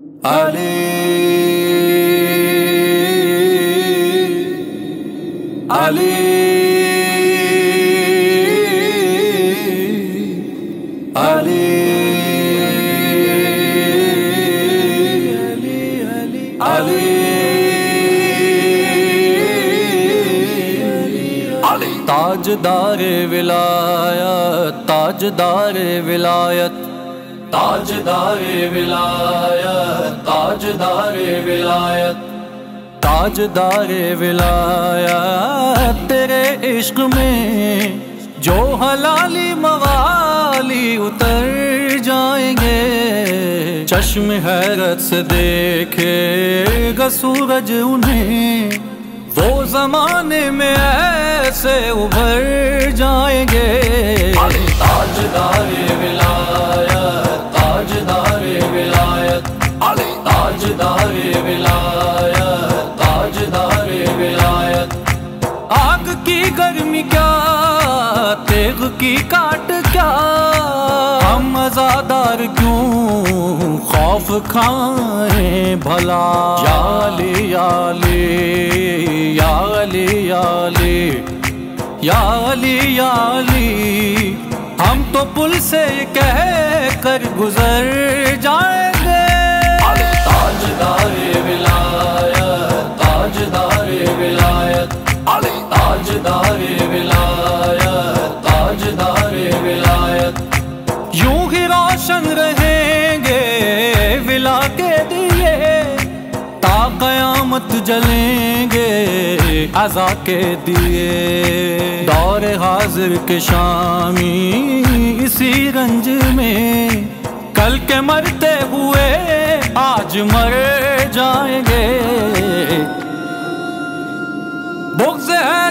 Ali Ali Ali Ali Ali ਤਾਜਦਾਰ ਵਿਲਾਇਤ ਤਾਜਦਾਰ ਵਿਲਾਇਤ ताजदार विलायत ताजदार विलायत ताजदार विलायत, तेरे इश्क में जो हलाली मवाली उतर जाएँगे। चश्म हैरत से देखेगा सूरज उन्हें, वो जमाने में ऐसे उभर जाएँगे। ताजदार विलायत की काट क्या? हम मजादार क्यों? खौफ खाए भला। याली याली याली याली याली याली। हम तो पुल से कह कर गुजर जाएँगे। ताजदार विलायत ताजदार विलायत। ताजदार विलायत। ताजदार विलायत। यूँ ही रोशन रहेंगे विला के दिए। ता कयामत जलेंगे अजा के दिए। दौर हाजिर के शामी इसी रंज में। कल के मरते हुए आज मरे जाएँगे। बुग्ज है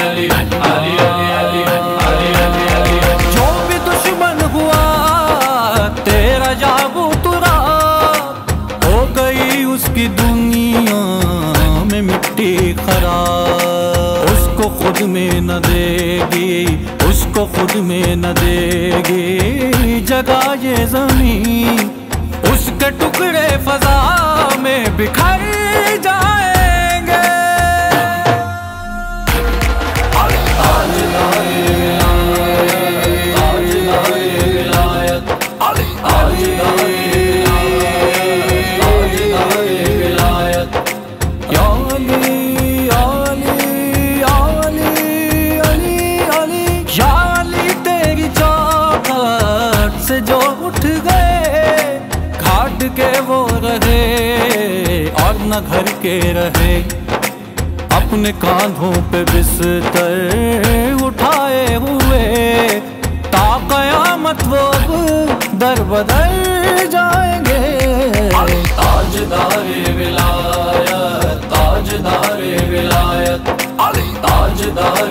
खुद में न देगी, उसको खुद में न देगी। जगह ये ज़मीन, उसके टुकड़े फजा में बिखर जाएँगे के वो रहे और न घर के रहे। अपने कांधों पे बिस्तर उठाए हुए। ता कयामत वो अब दर बदल जाएँगे। ताजदार विलायत ताजदार विलायत, ताजदार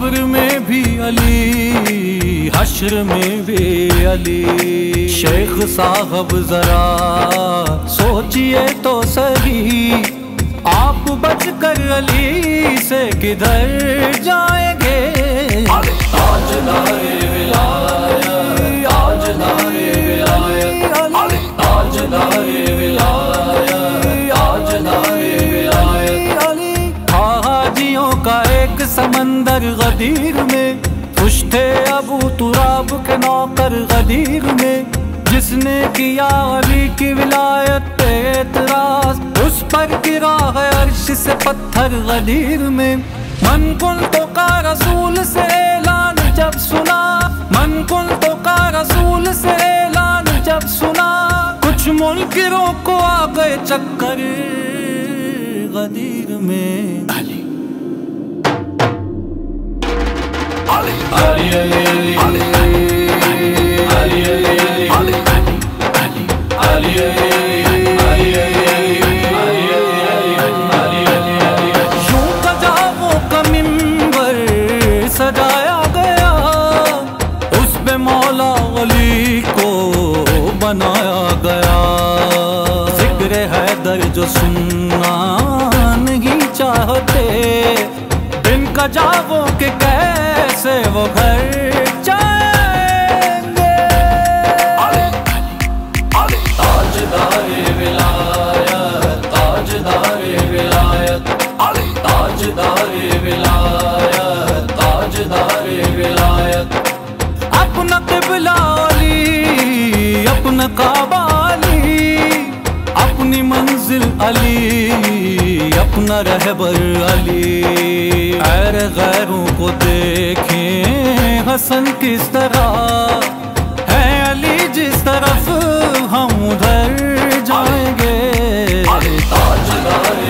कब्र में भी अली हश्र में भी अली। शेख साहब जरा सोचिए तो सही आप बच कर अली से किधर जाएँगे? आज नारे आज नारे आज गदीर में खुश थे अबू तुराब के नौकर गदीर में। जिसने किया अली की विलायत पे एतराज़, उस पर गिरा है अर्श से पत्थर गदीर में। मन कुल तो का रसूल से ऐलान जब सुना मन कुल तो का रसूल से ऐलान जब सुना। कुछ मुनकिरों को आ गए चक्कर गदीर में। अली। अली अली अली अली अली बनाया गया। ज़िक्र हैदर जो सुनना नहीं चाहते सजा वो कि कैसे वो घर जाए। अपना रहबर अली। गैर गैरों को देखें, हसन किस तरह? है अली, जिस तरफ़ हम उधर जाएँगे। ताजदारे